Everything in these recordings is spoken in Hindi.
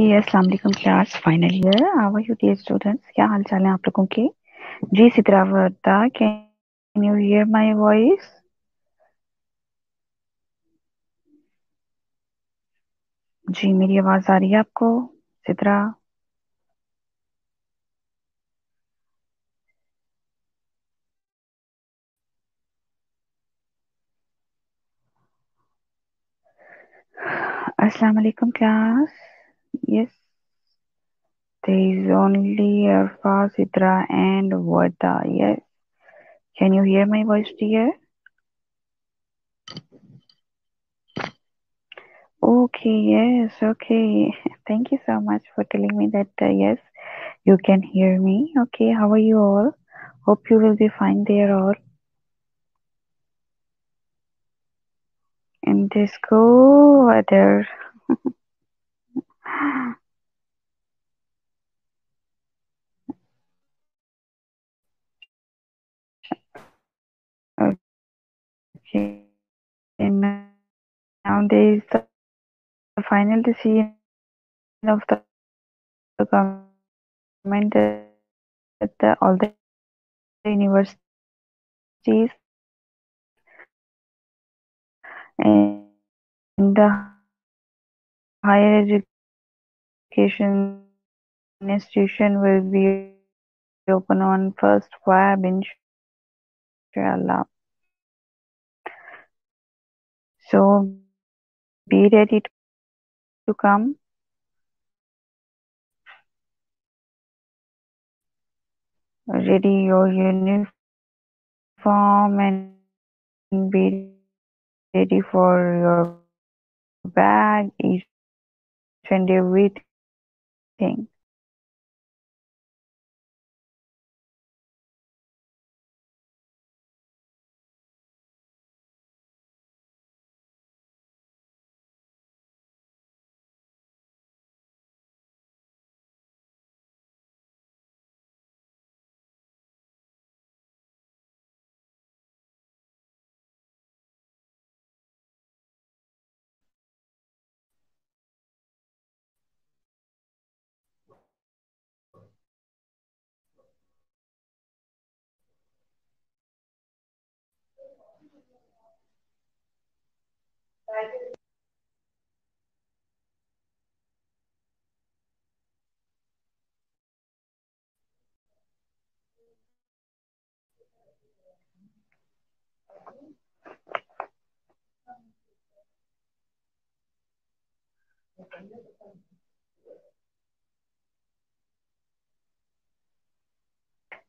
वालेकुम class final year are you dear students क्या हाल चाल है आप लोगों के? जी सित्रावता can you hear my voice जी, मेरी आवाज़ आ रही है आपको सित्रा अस्सलाम class yes there is only Arfa, Sitra and Vata. Yes. Can you hear my voice dear okay yes okay. Thank you so much for telling me that uh, yes you can hear me. Okay how are you all? Hope you will be fine there all. In this cool weather. okay. And nowadays, the final decision of the government that the, all the universities and the higher education institution will be open on first Feb, inshallah. So be ready to, to come. Ready your uniform and be ready for your bag, each and everything thing.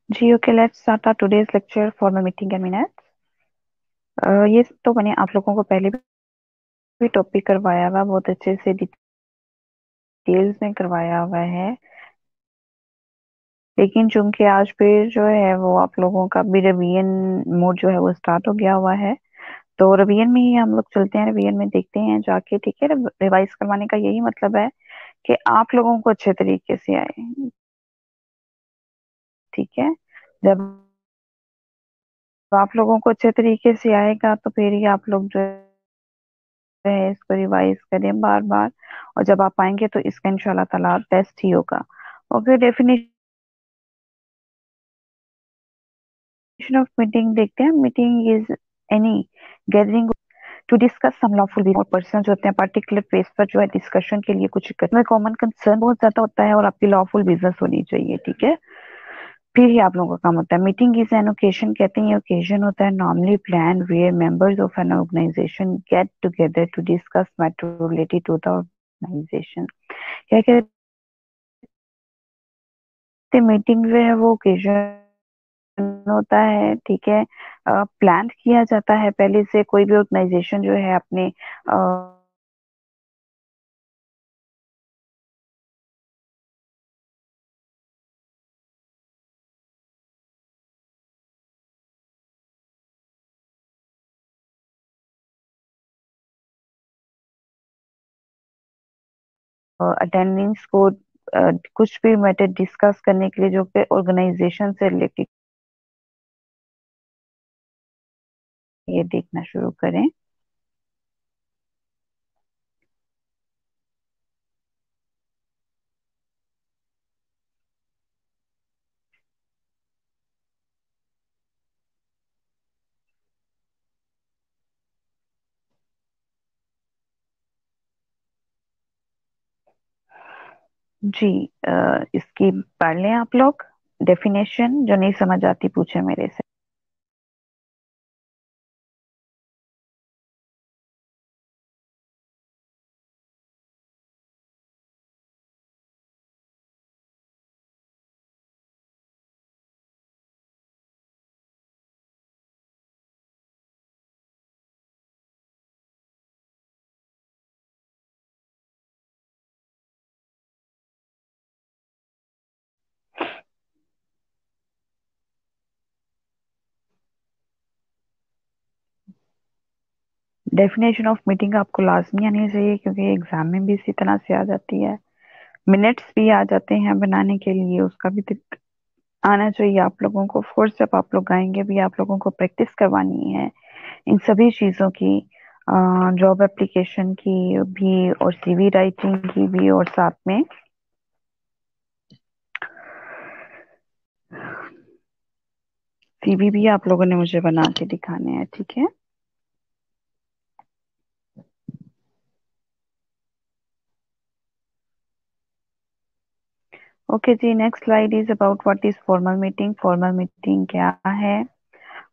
Ji okay let's start our today's lecture for my meeting in minutes ये तो मैंने आप लोगों को पहले भी टॉपिक करवाया हुआ बहुत अच्छे से डिटेल्स में करवाया हुआ है। लेकिन चूँकि आज फिर जो है वो आप लोगों का भी रिवीजन मोड जो है वो स्टार्ट हो गया हुआ है तो रिवीजन में ही हम लोग चलते हैं रिवीजन में देखते हैं जाके, ठीक है? रिवाइज करवाने का यही मतलब है कि आप लोगों को अच्छे तरीके से आए। ठीक है? जब आप लोगों को अच्छे तरीके से आएगा तो फिर ही आप लोग जो है, इसको रिवाइज करें बार बार और जब आप आएँगे तो इसका इंशाल्लाह ताला बेस्ट ही होगा। ओके डेफिनेशन ऑफ़ मीटिंग देखते हैं। Meeting is any gathering to discuss some lawful और पर्सन जो होते हैं पर्टिकुलर प्लेस पर जो है डिस्कशन के लिए कुछ कॉमन कंसर्न बहुत ज़्यादा होता है और आपकी लॉफुल बिज़नेस होनी चाहिए, ठीक है? फिर ही आप लोगों का काम होता है। मीटिंग इज़ एन ओकेजन कहते हैं। ओकेजन होता है। Normally plan where members of an organization get together to discuss matter related to the organization क्या कहते मीटिंग जो है वो ओकेजन होता है। ठीक है। प्लान किया जाता है। पहले से कोई भी ऑर्गेनाइजेशन जो है अपने uh, अटेंडेंस को कुछ भी मैटर डिस्कस करने के लिए जो कि ऑर्गेनाइजेशन से रिलेटेड ये देखना शुरू करें। जी आ, इसकी पढ़ लें आप लोग। डेफिनेशन जो नहीं समझ आती पूछे मेरे से। डेफिनेशन ऑफ़ मीटिंग आपको लाजमी आनी चाहिए, क्योंकि एग्ज़ाम में भी इसी तरह से आ जाती है। मिनट्स भी आ जाते हैं बनाने के लिए, उसका भी आना चाहिए आप लोगों को। फोर्स जब आप लोग आएँगे, भी आप लोगों को प्रैक्टिस करवानी है, इन सभी चीज़ों की जॉब एप्लीकेशन की भी और सीवी राइटिंग की भी और साथ में। सीवी भी आप लोगों ने मुझे बना के दिखाने हैं, ठीक है? Okay ji next slide is about what is formal meeting formal meeting क्या है?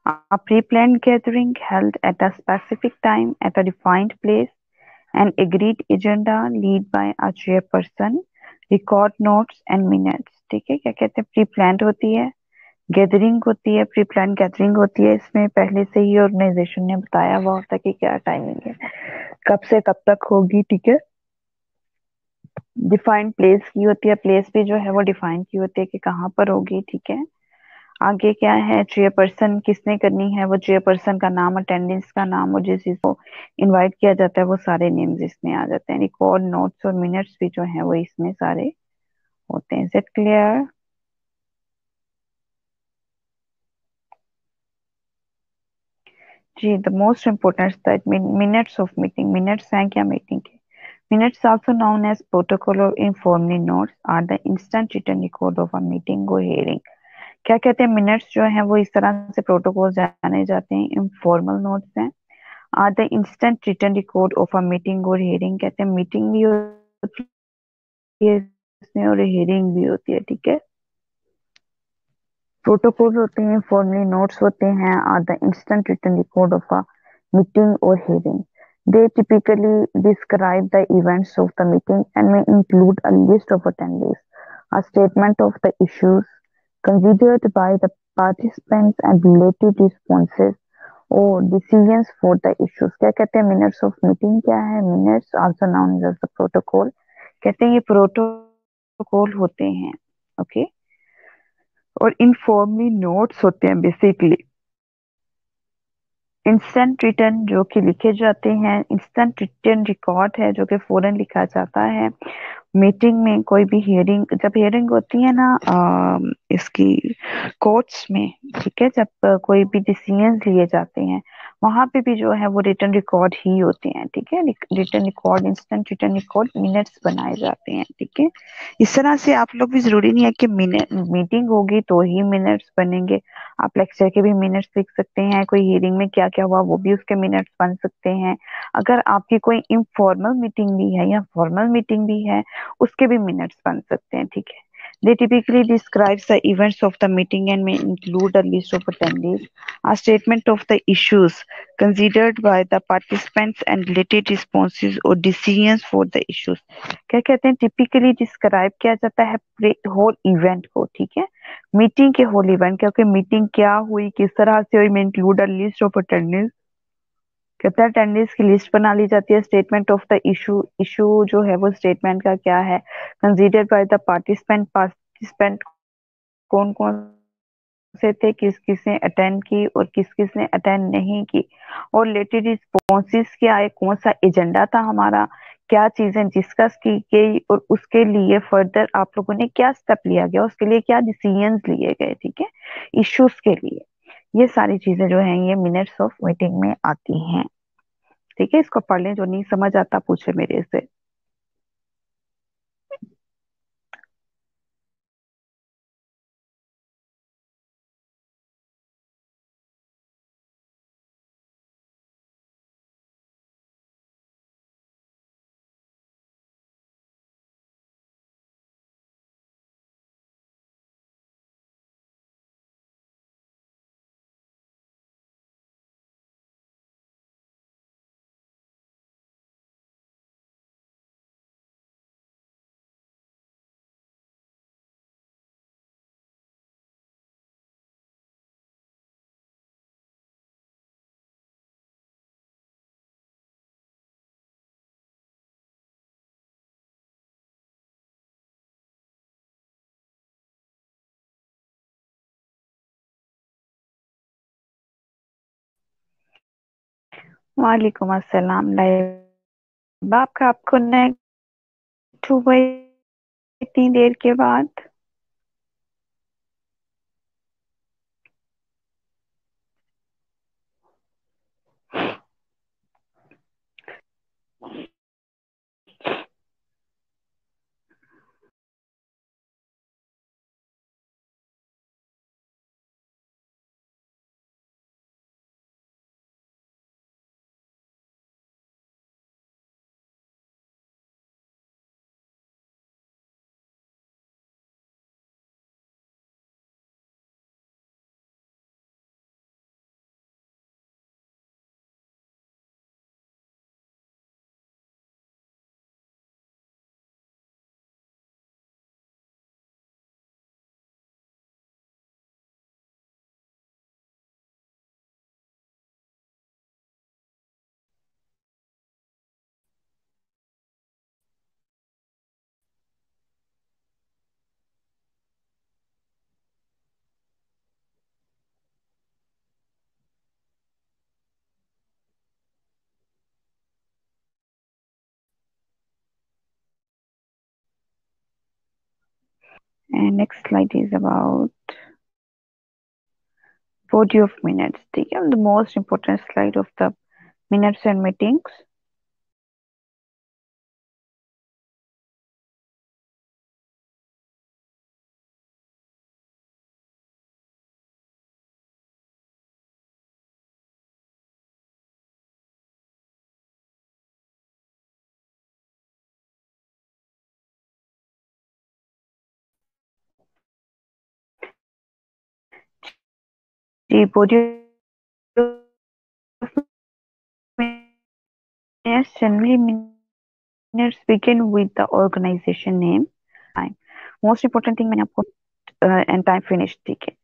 A pre-planned gathering held at a specific time at a defined place. An agreed agenda lead by a chairperson. Record notes and minutes. ठीक है, क्या कहते हैं? प्री प्लान होती है। गैदरिंग होती है प्री प्लान गैदरिंग होती है। इसमें पहले से ही ऑर्गेनाइजेशन ने बताया हुआ होता है कि क्या टाइमिंग है। कब से कब तक होगी, ठीक है? डिफाइंड प्लेस की होती है प्लेस भी जो है वो डिफाइन की होती है कि कहाँ पर होगी, ठीक है? आगे क्या है? चेयरपर्सन किसने करनी है? वो चेयरपर्सन का नाम अटेंडेंस का नाम और जिस चीज़ को इनवाइट किया जाता है, वो सारे नेम्स इसमें आ जाते हैं। रिकॉर्ड नोट्स और मिनट्स भी जो है वो इसमें सारे होते हैं। It clear ji the most important minutes of meeting minutes हैं क्या मीटिंग के? Minutes, also known as protocol or informally notes, are the instant written record of a meeting or hearing. क्या कहते हैं? मिनट्स जो हैं वो इस तरह से प्रोटोकॉल जाने जाते हैं इनफॉर्मल नोट्स हैं। Are the instant return record of a meeting और हियरिंग कहते हैं मीटिंग भी होती है इसमें और हियरिंग भी होती है ठीक है? प्रोटोकॉल होते हैं फॉर्मली नोट्स होते हैं are the instant return record of a meeting और hearing They typically describe the events of the meeting and may include a list of attendees, a statement of the issues considered by the participants and related responses or decisions for the issues. क्या कहते हैं minutes of meeting क्या है minutes also known as the protocol कहते हैं ये प्रोटोकॉल होते हैं okay? और इनफॉर्मली नोट्स होते हैं बेसिकली इंस्टेंट रिटर्न जो कि लिखे जाते हैं इंस्टेंट रिटर्न रिकॉर्ड है जो कि फ़ौरन लिखा जाता है। मीटिंग में कोई भी हियरिंग जब हियरिंग होती है ना आ, इसकी कोर्ट्स में ठीक है जब कोई भी डिसीज़न लिए जाते हैं वहाँ पे भी जो है वो रिटर्न रिकॉर्ड ही होते हैं ठीक है? Return record instant return record minutes बनाए जाते हैं ठीक है? इस तरह से आप लोग भी ज़रूरी नहीं है कि मीटिंग होगी तो ही मिनट्स बनेंगे। आप लेक्चर के भी मिनट्स लिख सकते हैं कोई हियरिंग में क्या क्या हुआ वो भी उसके मिनट्स बन सकते हैं। अगर आपकी कोई इनफॉर्मल मीटिंग भी है या फॉर्मल मीटिंग भी है उसके भी मिनट्स बन सकते हैं, ठीक है? They typically describes the events of the meeting and may include a list of attendees a statement of the issues considered by the participants and related responses और डिसीजंस फॉर द इश्यूज़ क्या कहते हैं? टिपिकली डिस्क्राइब किया जाता है होल इवेंट को, ठीक है? मीटिंग के होल इवेंट क्योंकि मीटिंग क्या हुई, किस तरह से हुई मे include a list of attendance कहता है अटेंडेंस की लिस्ट बना ली जाती है। Statement of the issue issue जो है वो स्टेटमेंट का क्या है? Consider by the participant participant कौन कौन से थे? किस किस ने अटेंड की और किस किस ने अटेंड नहीं की? और रिलेटेड रिस्पॉन्सेस क्या है? कौन सा एजेंडा था हमारा? क्या चीज़ें डिस्कस की गई? और उसके लिए फर्दर आप लोगों ने क्या स्टेप लिया गया? उसके लिए क्या डिसीज़न लिए गए? ठीक है? इश्यूज़ के लिए। ये सारी चीज़ें जो हैं, ये मिनट्स ऑफ़ मीटिंग में आती हैं। ठीक है, इसको पढ़ लें, जो नहीं समझ आता, पूछे मेरे से। वालेकुम अस्सलाम। बाप आपका आपको नेक्स्ट हुआ इतनी देर के बाद। And next slide is about body of minutes. They the most important slide of the minutes and meetings. Ji body of minutes generally minutes begin with the organization name time most important thing मैंने आपको uh, and time finish ठीक है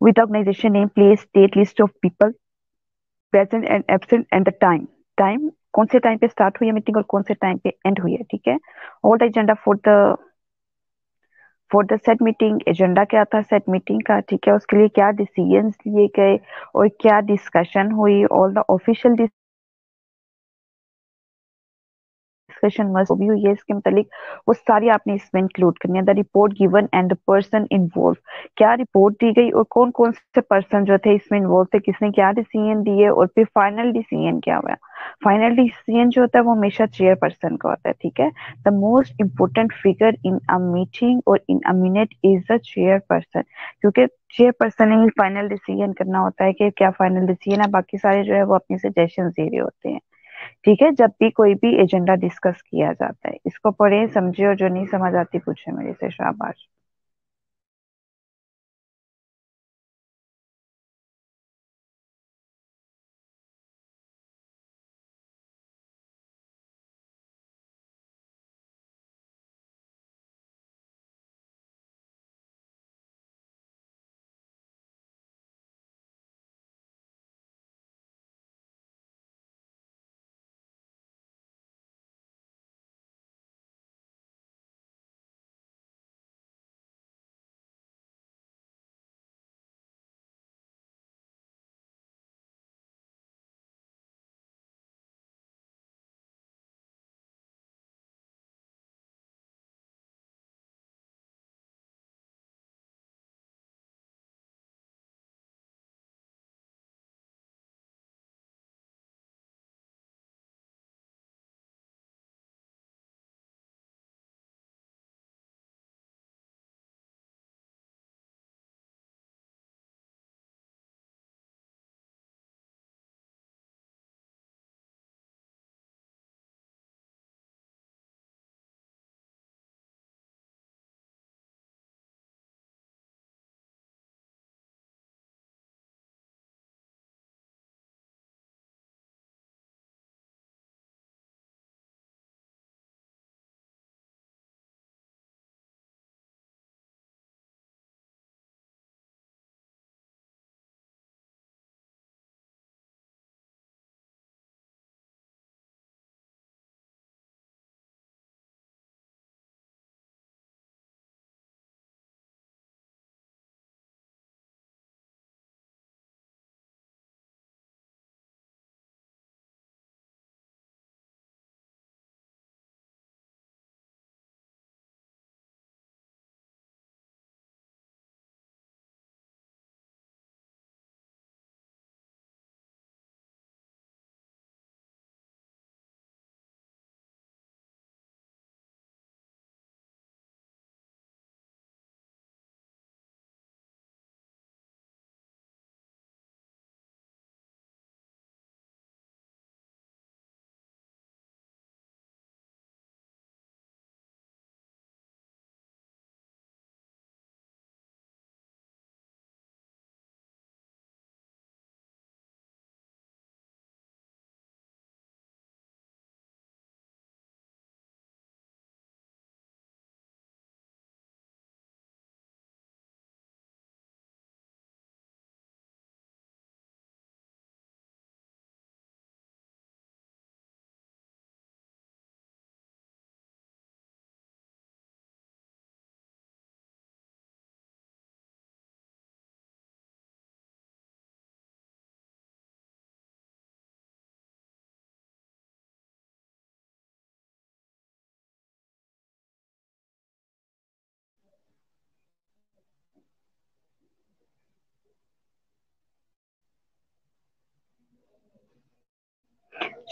with the organization name place date list of people present and absent and the time time कौन से टाइम पे स्टार्ट हुई है मीटिंग और कौन से टाइम पे एंड हुई है ठीक है all the agenda for the for the set meeting agenda क्या था सेट मीटिंग का, ठीक है, उसके लिए क्या डिसीज़न लिए गए और क्या डिस्कशन हुई all the official discussion must भी हुई है, इसके मतलब वो सारी आपने इसमें इंक्लूड करनी है। The report given and the person involve क्या रिपोर्ट दी गई और कौन कौन से पर्सन जो थे इसमें इन्वॉल्व थे? किसने क्या डिसीज़न दिए और फिर फाइनल डिसीज़न क्या हुआ? फाइनल डिसीज़न जो होता है वो हमेशा चेयर पर्सन का होता है, ठीक है? The most important figure in a meeting और in a minute is the chair person क्योंकि चेयर पर्सन ही फाइनल डिसीज़न करना होता है कि क्या फाइनल डिसीज़न है। बाकी सारे जो है वो अपनी सजेशन दे रहे होते हैं। ठीक है, जब भी कोई भी एजेंडा डिस्कस किया जाता है, इसको पढ़े, समझे और जो नहीं समझ आती, पूछे मेरे से, शाबाश।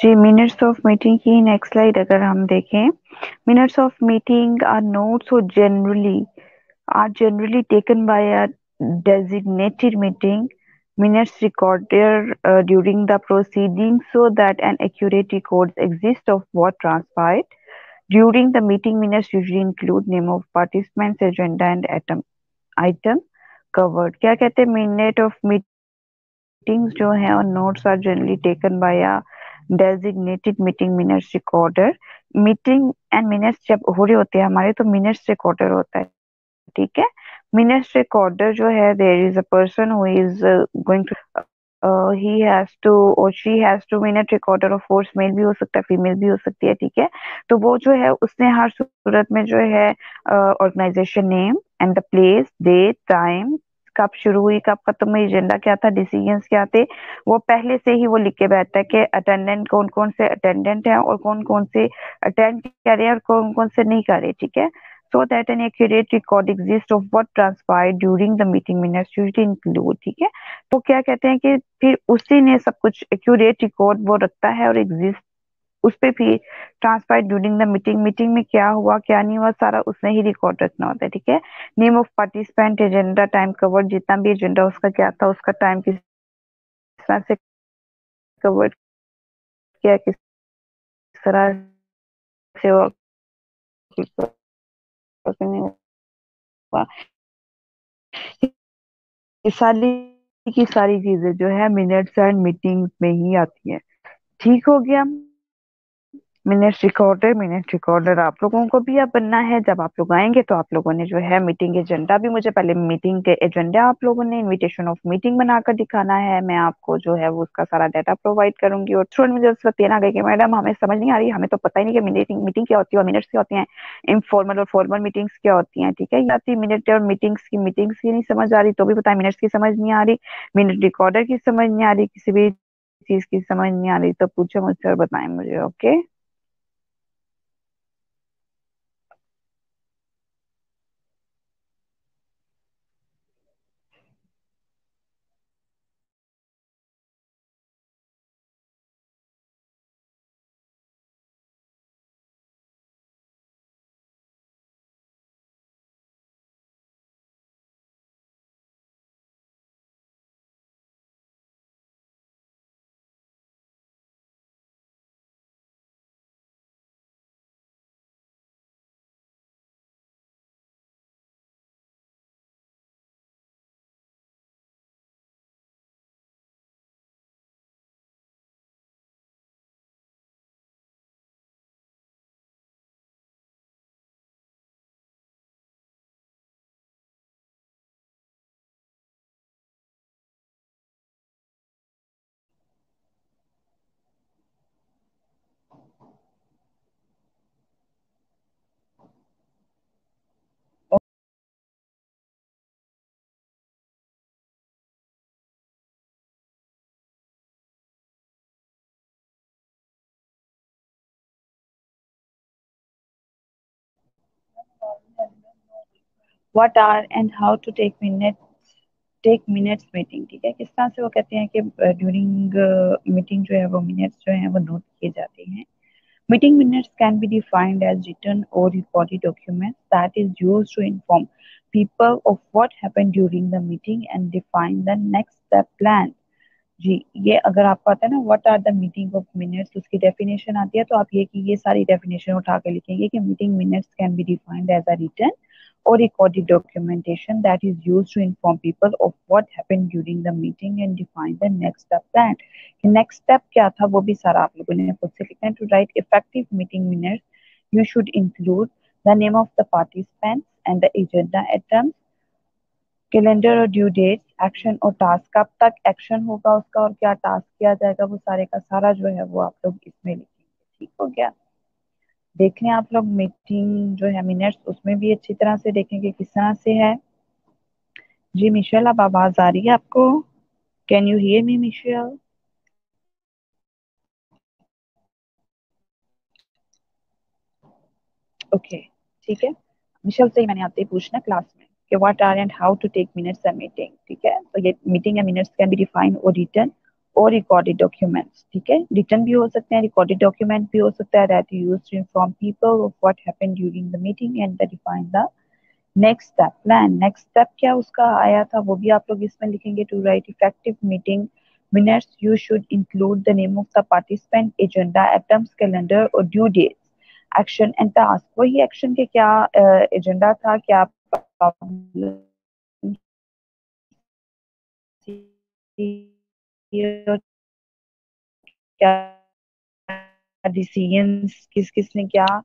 जी मिनट्स ऑफ़ मीटिंग की नेक्स्ट स्लाइड अगर हम देखें। Minutes of meeting are notes और generally are generally taken by a designated meeting minutes recorded during the proceeding so that an accurate records exist of what transpired during the meeting minutes usually include name of participants agenda and item item covered क्या कहते हैं? मिनट ऑफ़ मीटिंग्स जो है और notes are generally taken by a designated meeting minutes recorder meeting and minutes जब हो रही होती है हमारे तो मिनट्स रिकॉर्डर होता है, ठीक है? मिनट्स रिकॉर्डर जो है there is a person who is going to he has to or she has to minute recorder of force male भी हो सकता है फीमेल भी हो सकती है, ठीक है? तो वो जो है, उसने हर सूरत में जो है organisation name and the place date time कब शुरू हुई, कब खत्म हुई, एजेंडा क्या था डिसीज़न क्या थे, वो पहले से ही वो लिख के बैठता है कि अटेंडेंट कौन कौन से अटेंडेंट है और कौन कौन से अटेंड कर रहे हैं और कौन कौन से नहीं कर रहे, ठीक है? An accurate record exists of what transpired during the meeting minutes usually include, ठीक है? तो क्या कहते हैं कि फिर उसी ने सब कुछ एक्यूरेट रिकॉर्ड वो रखता है और एग्जिस्ट उस पर भी transpired during the meeting meeting में क्या हुआ, क्या नहीं हुआ, सारा उसने ही रिकॉर्ड रखना होता है, ठीक है? Name of participant agenda time covered जितना भी एजेंडा उसका क्या था, उसका टाइम किस तरह से कवर्ड किया, किस तरह से सारी की सारी चीज़ें जो है मिनट्स एंड मीटिंग्स में ही आती है। ठीक हो गया। मिनट रिकॉर्डर मिनट रिकॉर्डर आप लोगों को भी अब बनना है। जब आप लोग आएँगे तो आप लोगों ने जो है मीटिंग एजेंडा भी मुझे पहले मीटिंग के एजेंडा आप लोगों ने इनविटेशन ऑफ़ मीटिंग बनाकर दिखाना है। मैं आपको जो है वो उसका सारा डाटा प्रोवाइड करूँगी और थ्रू मुझे उस वक्त ये ना गई कि मैडम हमें समझ नहीं आ रही, हमें तो पता ही नहीं कि मीटिंग मीटिंग क्या होती है और मिनट्स क्या होती हैं। इनफॉर्मल और फॉर्मल मीटिंग्स क्या होती हैं, ठीक है? या मिनट और मीटिंग्स की मीटिंग्स की नहीं समझ आ रही तो भी बताए मिनट्स की समझ नहीं आ रही मिनट रिकॉर्डर की समझ नहीं आ रही, किसी भी चीज़ की समझ नहीं आ रही तो पूछो मुझसे और बताएँ मुझे okay what are and how to take minutes take minutes meeting ठीक है? किस तरह से वो कहते हैं कि ड्यूरिंग मीटिंग जो है, वो मिनट्स जो है, वो नोट किए जाते हैं। Meeting minutes can be defined as return or recorded documents that is use to inform people of what happened during the meeting and define the next step plan. जी, ये अगर आपको आता है ना what are the meeting of minutes उसकी डेफिनेशन आती है तो आप ये कि ये सारी डेफिनेशन उठा के लिखेंगे कि meeting minutes can be defined as a return or recorded documentation that is use to inform people of what happened during the meeting and define the next step plan next step क्या था, वो भी सारा आप लोगों ने खुद से लिखा है. To write effective meeting minutes you should include the name of the participants and the agenda items calendar और ड्यू डेट एक्शन और टास्क कब तक एक्शन होगा उसका और क्या टास्क किया जाएगा, वो सारे का सारा जो है वो आप लोग इसमें लिखेंगे, ठीक हो गया? देख लें आप लोग मीटिंग जो है मिनट्स उसमें भी अच्छी तरह से देखेंगे किस तरह से है। जी मिशेल, अब आवाज़ आ रही है आपको? Can you hear me Michelle? Okay ठीक है। मिशेल से ही मैंने आपसे पूछना क्लास में। कि what are and how to take minutes a meeting ठीक है तो ये meeting and minutes can be defined और रिटर्न और रिकॉर्डेड डॉक्यूमेंट्स ठीक है रिटर्न भी हो सकते हैं रिकॉर्डेड डॉक्यूमेंट भी हो सकता है that you use to inform people of what happened during the meeting and the define the next step plan next step क्या उसका आया था वो भी आप लोग इसमें लिखेंगे to write effective meeting minutes you should include the name of the participant agenda items calendar or due dates action and task वही action के क्या एजेंडा uh, था क्या क्या डिसीजंस किस किस ने क्या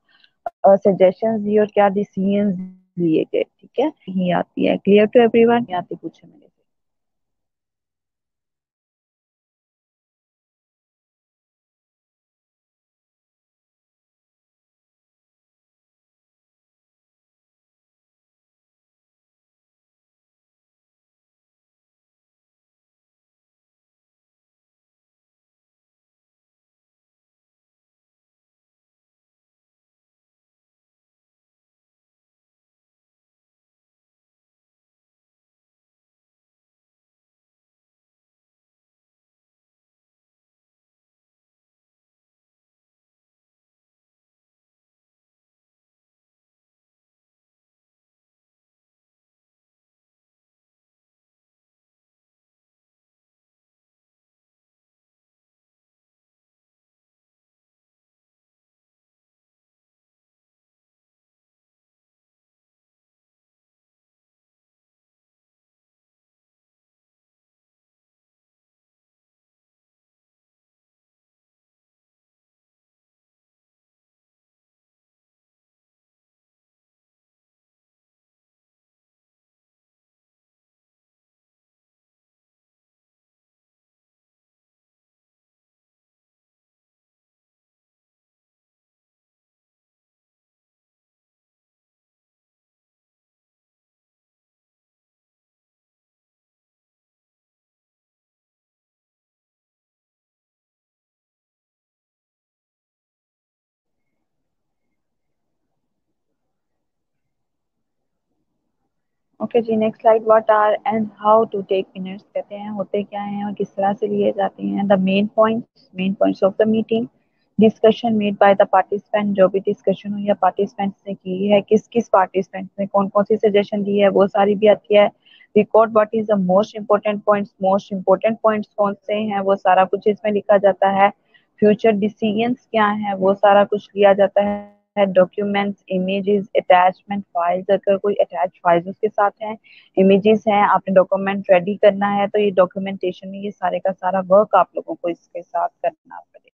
सजेशंस दी और क्या डिसीजंस लिए गए, ठीक है? नहीं आती है. क्लियर टू एवरीवन आती पूछे मेरे okay ji next slide what are and how to take minutes कहते हैं, होते क्या हैं और किस तरह से लिए जाते हैं? The main points main points of the meeting discussion made by the participant जो भी डिस्कशन हुई है पार्टिसिपेंट्स ने की है, किस किस पार्टिसिपेंट ने कौन कौन सी सजेशन दी है, वो सारी भी आती है। Record what is the most important points most important points कौन से हैं, वो सारा कुछ इसमें लिखा जाता है। फ्यूचर डिसीजंस क्या है, वो सारा कुछ लिया जाता है। है डॉक्यूमेंट्स इमेजेस अटैचमेंट फाइल्स अगर कोई अटैच फाइल्स उसके साथ हैं इमेजेस हैं, आपने डॉक्यूमेंट रेडी करना है तो ये डॉक्यूमेंटेशन में ये सारे का सारा वर्क आप लोगों को इसके साथ करना पड़ेगा।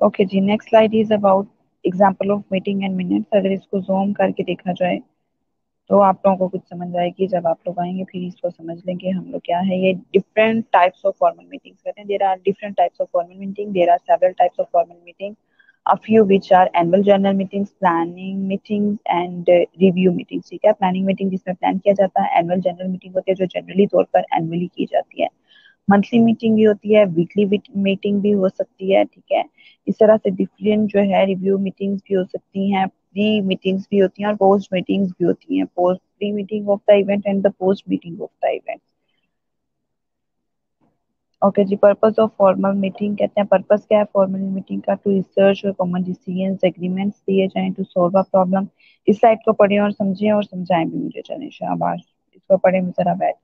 Okay ji next slide is about example of meeting and minutes अगर इसको जूम करके देखा जाए तो आप लोगों को कुछ समझ आएगी। जब आप लोग आएँगे फिर इसको समझ लेंगे हम लोग क्या है। ये different types of formal meetings कहते हैं। There are different types of formal meeting there are several types of formal meeting a few which are annual journal meetings planning meetings uh, review meetings ठीक है? प्लानिंग मीटिंग जिसमें प्लान किया जाता है। एनुअल जनरल मीटिंग होती है जो जनरली तौर पर एनुअली की जाती है। मंथली मीटिंग भी होती है वीकली मीटिंग भी हो सकती है, ठीक है? इस तरह से डिफरेंट जो है रिव्यू मीटिंग्स भी हो सकती हैं प्री मीटिंग्स भी होती हैं और पोस्ट मीटिंग्स भी होती हैं। Post pre meeting of the event and the post meeting of the event okay ji purpose of formal meeting कहते हैं। पर्पस क्या है फॉर्मल मीटिंग का? टू रिसर्च और कॉमन डिसीजंस एग्रीमेंट्स दिए जाएँ टू सॉल्व अ प्रॉब्लम इस साइड को पढ़ें और समझें और समझाएँ भी मुझे चलें शाबाश इसको पढ़ें जरा बैठ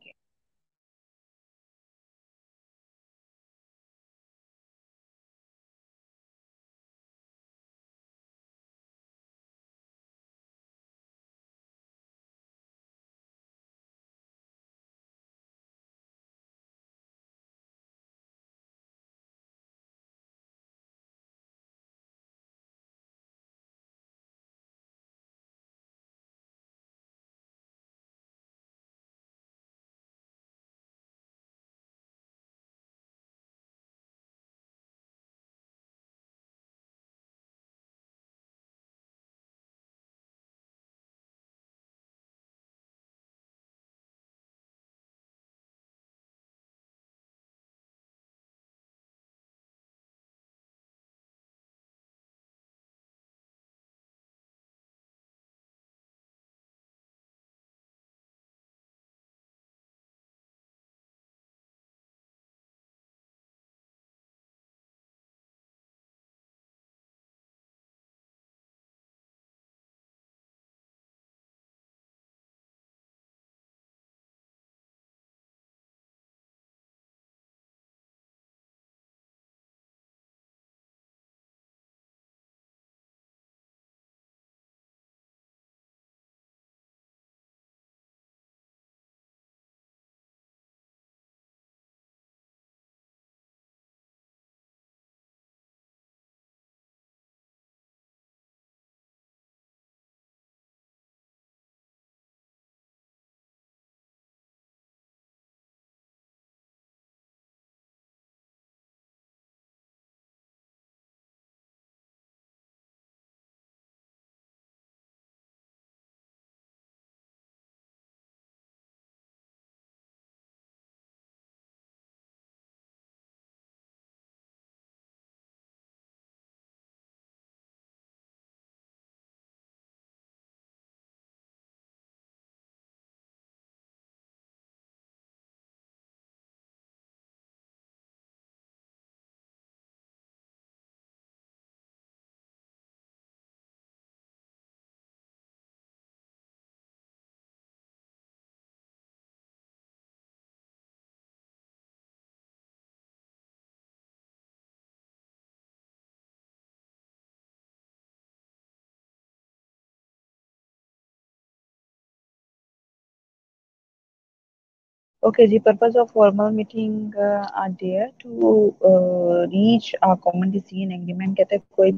Okay, the purpose of formal meeting uh, are there to uh, reach a common decision agreement कहते हैं कोई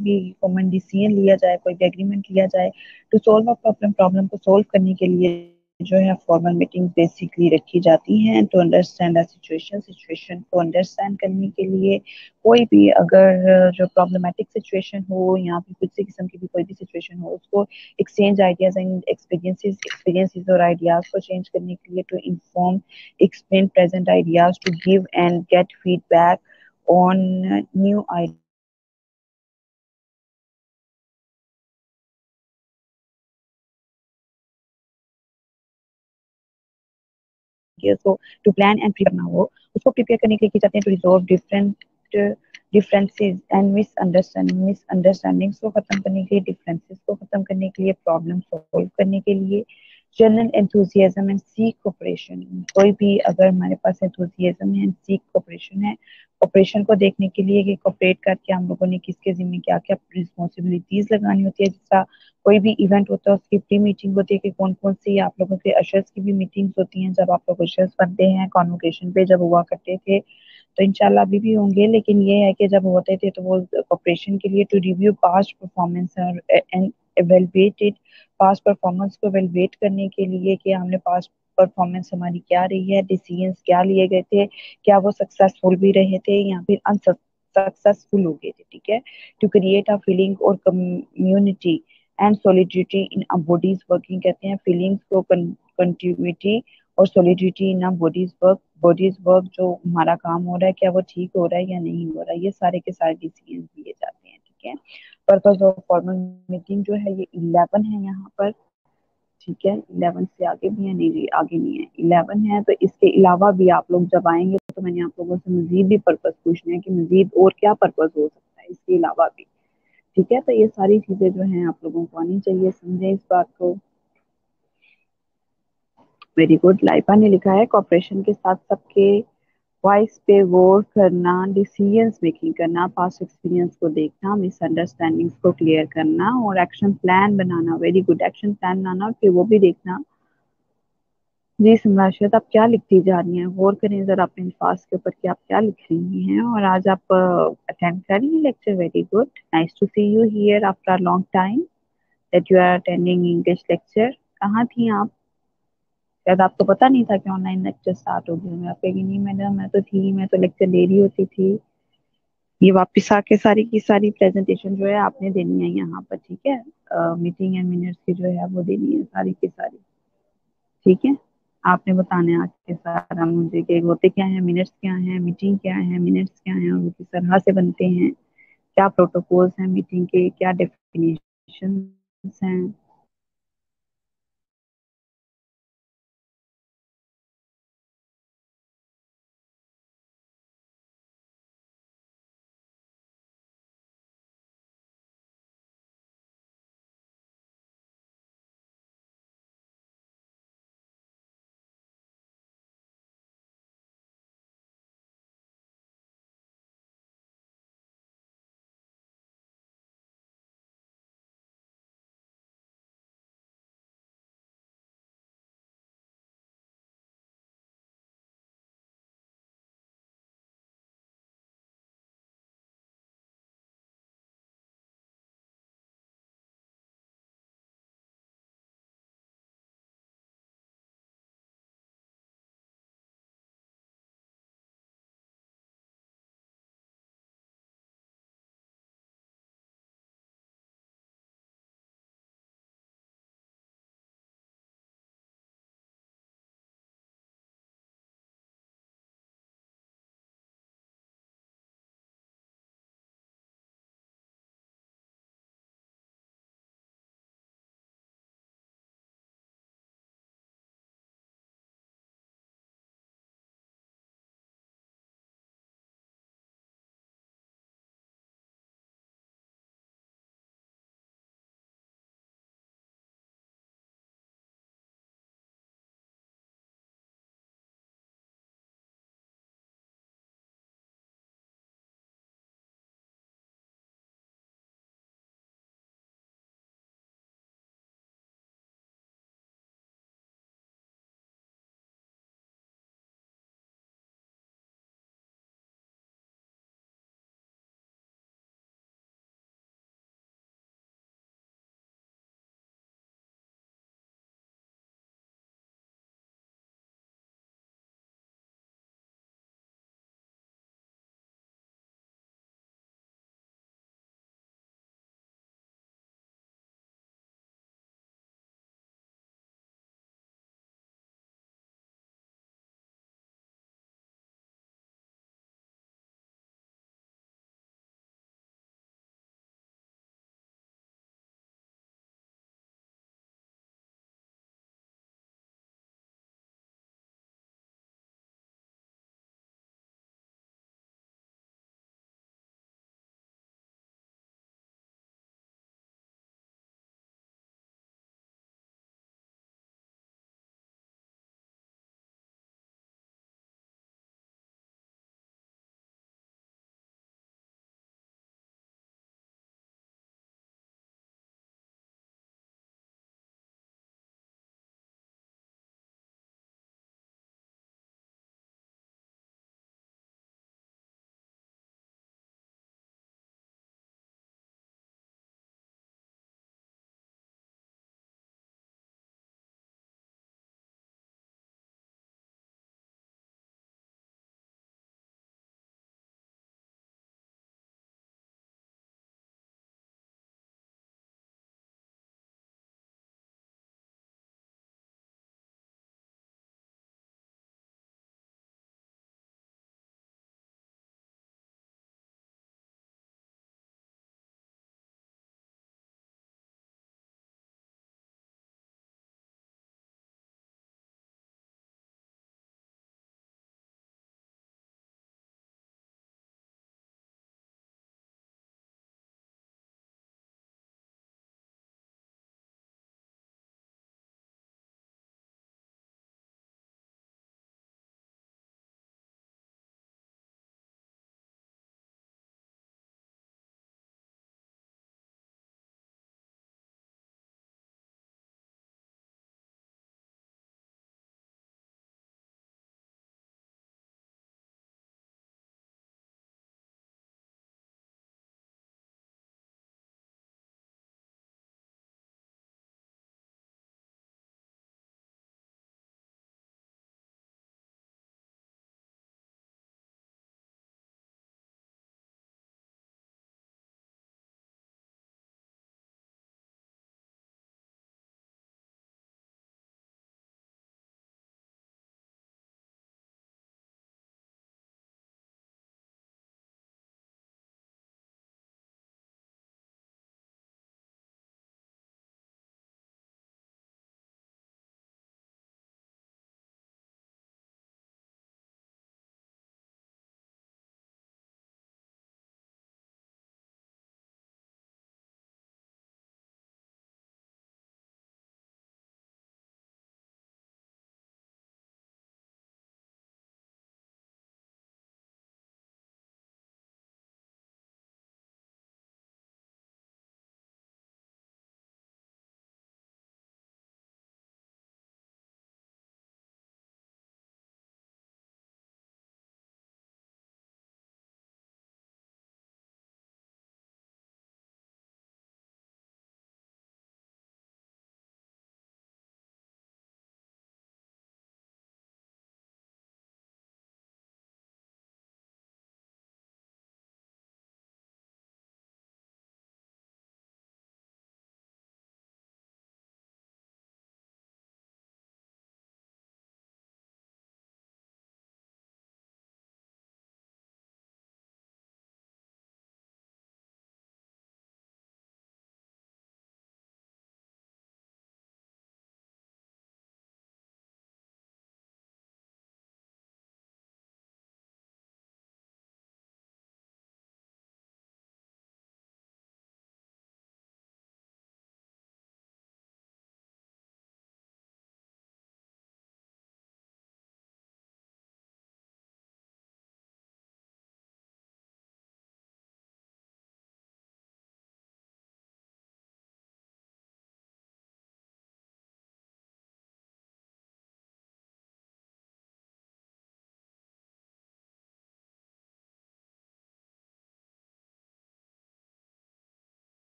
भी decision liya लिया जाए कोई भी एग्रीमेंट लिया जाए to solve problem problem problem को सॉल्व करने के लिए जो है फॉर्मल मीटिंग बेसिकली रखी जाती हैं टू अंडरस्टैंड सिचुएशन सिचुएशन को अंडरस्टैंड करने के लिए। कोई भी अगर, जो प्रॉब्लमेटिक सिचुएशन हो, या फिर किसी किस्म की भी कोई भी सिचुएशन हो, उसको exchange ideas and experiences experiences और आइडियाज़ को चेंज करने के लिए to inform explain present ideas to give and get feedback on new idea so to plan and prepare ना हो, उसको प्रिपेयर करने के लिए चाहते हैं to resolve different differences and misunderstanding misunderstandings को खत्म करने के लिए डिफरेंसेस को खत्म करने के लिए प्रॉब्लम सॉल्व करने के लिए general enthusiasm and seek cooperation कोई भी अगर हमारे पास एंथुजियाज्म है एंड सीख कोऑपरेशन है ऑपरेशन को देखने के लिए कि कोऑपरेट करके हम लोगों ने किसके जिम्मे क्या क्या रिस्पॉन्सिबिलिटीज लगानी होती है। जैसा कोई भी इवेंट होता है, उसकी प्री मीटिंग होती है कि कौन कौन सी आप लोगों के अशर्स की भी मीटिंग्स होती हैं। जब आप लोग अशर्स बनते हैं कॉन्वोकेशन पे जब हुआ करते थे तो इनशाला अभी भी होंगे। लेकिन ये है कि जब होते थे तो वो ऑपरेशन के लिए टू रिव्यू पास्ट परफॉर्मेंस और एवेलुएटेड पास्ट परफॉर्मेंस को एवेलुएट करने के लिए कि हमने पास्ट परफॉर्मेंस हमारी क्या रही है डिसीज़न क्या लिए गए थे, क्या वो सक्सेसफुल भी रहे थे या फिर अनसक्सेसफुल हो गए थे, ठीक है? टू क्रिएट अ फीलिंग और community and solidity in a bodies working कहते हैं फीलिंग्स को कंटिन्यूटी और solidity in a bodies work bodies work जो हमारा काम हो रहा है, क्या वो ठीक हो रहा है या नहीं हो रहा है, ये सारे के सारे डिसीज़न लिए जाते हैं, ठीक है? पर्पज ऑफ़ फॉर्मल मीटिंग जो है ये इलेवन है यहाँ पर। ठीक है इलेवन से आगे भी है, नहीं जी आगे नहीं है। इलेवन है तो इसके अलावा भी आप लोग जब आएँगे तो मैंने आप लोगों से मजीद भी पर्पज पूछने हैं कि मजीद और क्या पर्पज हो सकता है इसके अलावा भी। ठीक है तो ये सारी चीज़ें जो है आप लोगों को आनी चाहिए, समझे इस बात को? वेरी गुड लाइफा ने लिखा है कॉपरेशन के साथ सबके वॉइस पे गौर करना डिसीजंस मेकिंग करना पास्ट एक्सपीरियंस को देखना मिसअंडरस्टैंडिंग्स को क्लियर करना और एक्शन प्लान बनाना वेरी गुड एक्शन प्लान बनाना फिर वो भी देखना। जी समराशत आप क्या लिखती जा रही हैं? गौर करें जरा अपने अल्फाज के ऊपर कि आप क्या लिख रही हैं और आज आप अटेंड कर रही हैं lecture very good nice to see you here after long time that you are attending English lecture कहाँ थी आप? शायद आपको पता नहीं था कि ऑनलाइन लेक्चर स्टार्ट हो गए आप कहेंगे, नहीं, मैडम, मैं तो थी, मैं तो लेक्चर ले रही होती थी। ये वापस आके सारी की सारी प्रेजेंटेशन जो है आपने देनी है यहाँ पर, ठीक है? मीटिंग एंड मिनट्स की जो है वो देनी है सारी की सारी। ठीक है? आपने बताने आके सारा मुझे कि होते क्या है मिनट्स क्या है मीटिंग क्या है मिनट्स क्या है और वो किस तरह से बनते हैं। क्या प्रोटोकॉल्स हैं मीटिंग के, क्या डेफिनेशन हैं?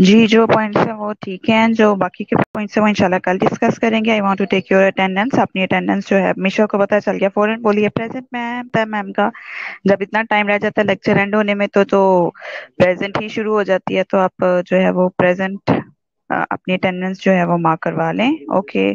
जी, जो पॉइंट्स है वो ठीक है, जो बाकी के पॉइंट्स है वो इंशाल्लाह कल डिस्कस करेंगे। I want to take your attendance अपनी अटेंडेंस जो है, मिशो को पता चल गया। फ़ौरन बोलिए प्रेजेंट मैम तब मैम का जब इतना टाइम रह जाता है लेक्चर एंड होने में तो तो प्रेजेंट ही शुरू हो जाती है तो आप जो है वो प्रेजेंट अपनी अटेंडेंस जो है वो मार्क करवा लें। ओके